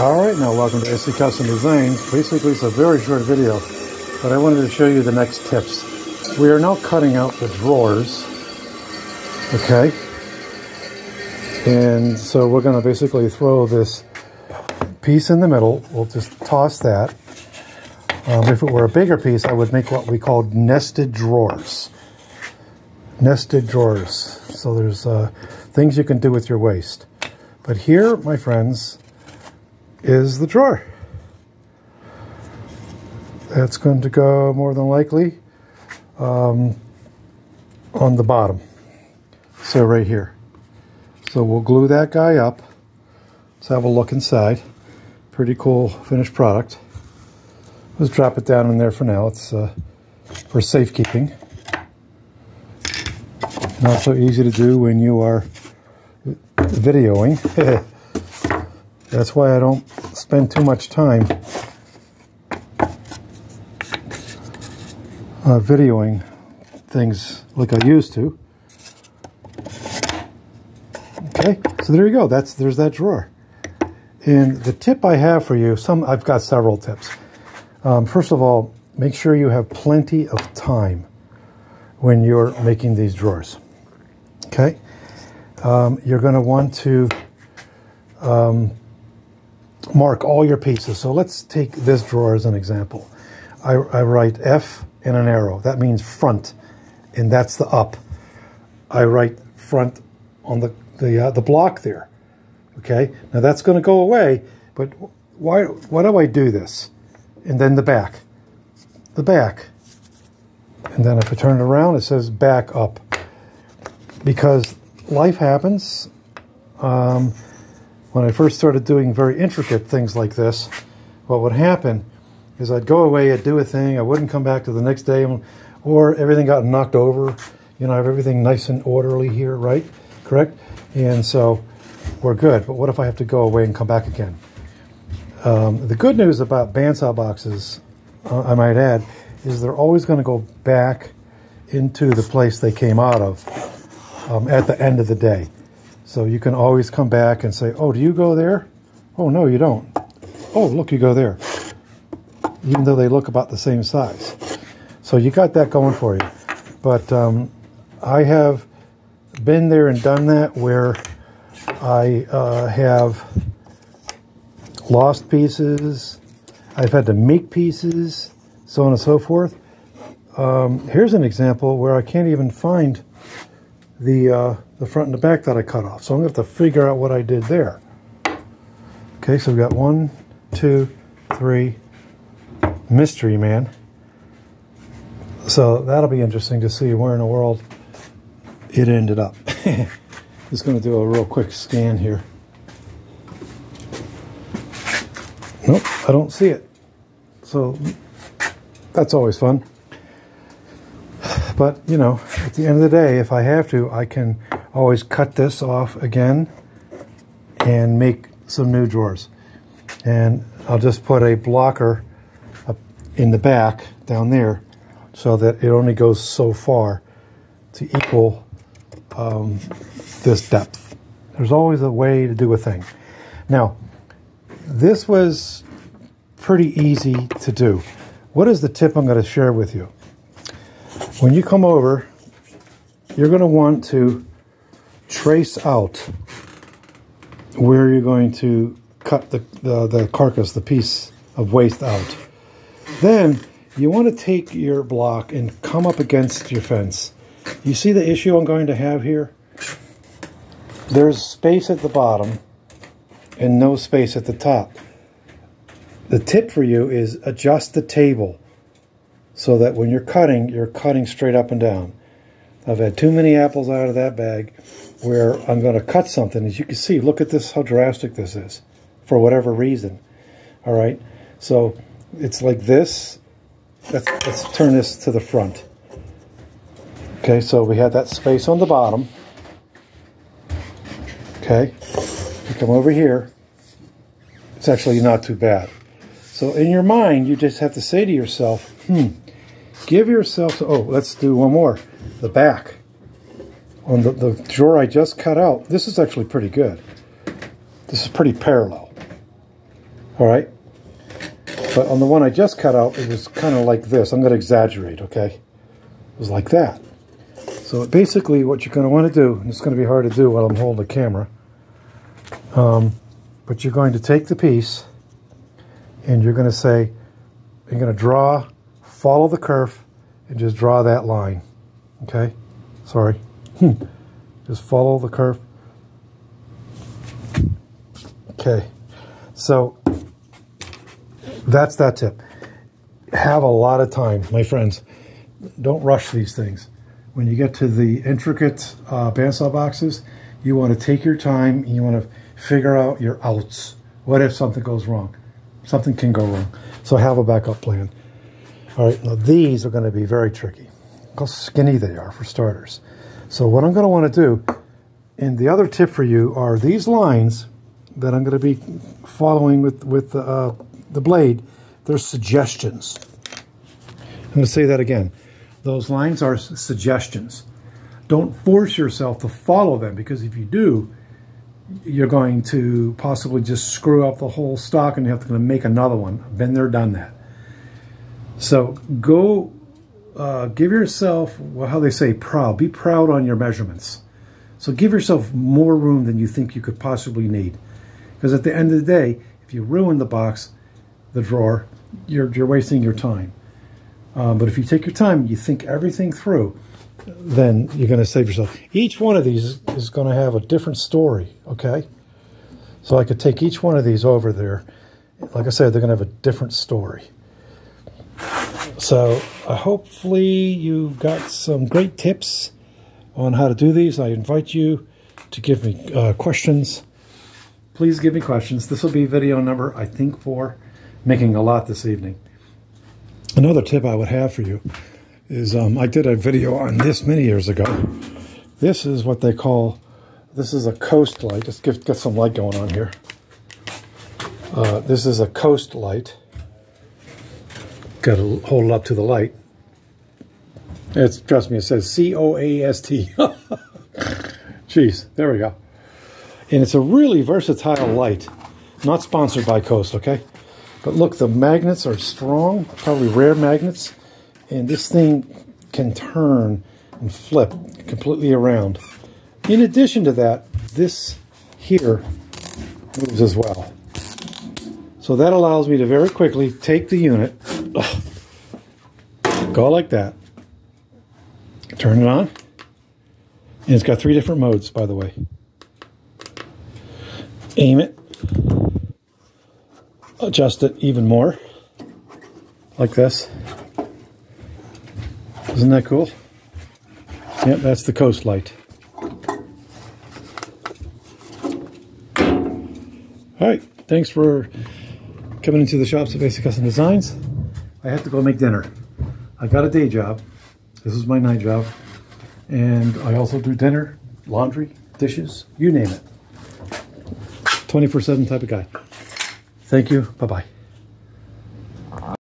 Alright, now welcome to SC Custom Designs. Basically, it's a very short video, but I wanted to show you the next tips. We are now cutting out the drawers, okay? And so we're to basically throw this piece in the middle. We'll just toss that. Um, if it were a bigger piece, I would make what we call nested drawers. Nested drawers. So there's uh, things you can do with your waste. But here, my friends, is the drawer. That's going to go more than likely um, on the bottom. So right here. So we'll glue that guy up. Let's have a look inside. Pretty cool finished product. Let's drop it down in there for now. It's uh, for safekeeping. Not so easy to do when you are videoing. That's why I don't spend too much time uh, videoing things like I used to. Okay, so there you go. That's There's that drawer. And the tip I have for you, some I've got several tips. Um, first of all, make sure you have plenty of time when you're making these drawers. Okay, um, you're going to want to um, mark all your pieces. So let's take this drawer as an example. I, I write F and an arrow. That means front, and that's the up. I write front on the, the, uh, the block there. Okay, now that's going to go away, but why, why do I do this? And then the back. The back. And then if I turn it around, it says back up. Because life happens. Um, when I first started doing very intricate things like this, what would happen is I'd go away, I'd do a thing, I wouldn't come back to the next day, or everything got knocked over. You know, I have everything nice and orderly here, right? Correct? And so we're good. But what if I have to go away and come back again? Um, the good news about bandsaw boxes, uh, I might add, is they're always going to go back into the place they came out of um, at the end of the day. So you can always come back and say, oh, do you go there? Oh, no, you don't. Oh, look, you go there. Even though they look about the same size. So you got that going for you. But um, I have been there and done that where I uh, have lost pieces. I've had to make pieces, so on and so forth. Um, here's an example where I can't even find the uh, the front and the back that I cut off. So I'm going to have to figure out what I did there. Okay, so we've got one, two, three, mystery man. So that'll be interesting to see where in the world it ended up. Just going to do a real quick scan here. Nope, I don't see it. So that's always fun. But, you know, at the end of the day, if I have to, I can always cut this off again and make some new drawers. And I'll just put a blocker in the back down there so that it only goes so far to equal um, this depth. There's always a way to do a thing. Now, this was pretty easy to do. What is the tip I'm going to share with you? When you come over, you're going to want to trace out where you're going to cut the, the, the carcass, the piece of waste out. Then you want to take your block and come up against your fence. You see the issue I'm going to have here? There's space at the bottom and no space at the top. The tip for you is adjust the table so that when you're cutting, you're cutting straight up and down. I've had too many apples out of that bag where I'm going to cut something. As you can see, look at this, how drastic this is for whatever reason. All right. So it's like this. Let's, let's turn this to the front. Okay. So we have that space on the bottom. Okay. You come over here. It's actually not too bad. So in your mind, you just have to say to yourself, hmm, give yourself, oh, let's do one more the back on the, the drawer I just cut out, this is actually pretty good. This is pretty parallel. All right. But on the one I just cut out, it was kind of like this. I'm going to exaggerate, okay? It was like that. So basically what you're going to want to do, and it's going to be hard to do while I'm holding the camera, um, but you're going to take the piece and you're going to say, you're going to draw, follow the curve, and just draw that line, okay? Sorry. just follow the curve. Okay, so that's that tip. Have a lot of time, my friends. Don't rush these things. When you get to the intricate uh, bandsaw boxes, you want to take your time. You want to figure out your outs. What if something goes wrong? Something can go wrong. So have a backup plan. All right, now these are going to be very tricky. Look how skinny they are for starters. So what I'm going to want to do, and the other tip for you are these lines that I'm going to be following with, with uh, the blade, they're suggestions. I'm going to say that again. Those lines are suggestions. Don't force yourself to follow them because if you do, you're going to possibly just screw up the whole stock and you have to make another one. Been there, done that. So go uh, give yourself, well, how they say, proud. Be proud on your measurements. So give yourself more room than you think you could possibly need. Because at the end of the day, if you ruin the box, the drawer, you're, you're wasting your time. Um, but if you take your time, you think everything through, then you're going to save yourself. Each one of these is going to have a different story, okay? So I could take each one of these over there. Like I said, they're going to have a different story. So uh, hopefully you got some great tips on how to do these. I invite you to give me uh, questions. Please give me questions. This will be video number, I think, four making a lot this evening. Another tip I would have for you is um, I did a video on this many years ago. This is what they call, this is a coast light. Just get, get some light going on here. Uh, this is a coast light. Got to hold it up to the light. It's, trust me, it says C-O-A-S-T. Jeez, there we go. And it's a really versatile light. Not sponsored by Coast, okay? But look, the magnets are strong, probably rare magnets, and this thing can turn and flip completely around. In addition to that, this here moves as well. So that allows me to very quickly take the unit, go like that, turn it on, and it's got three different modes, by the way. Aim it, adjust it even more like this. Isn't that cool? Yep, that's the coast light. All right, thanks for coming into the shops of Basic Custom Designs. I have to go make dinner. I got a day job. This is my night job. And I also do dinner, laundry, dishes, you name it. 24-7 type of guy. Thank you. Bye-bye.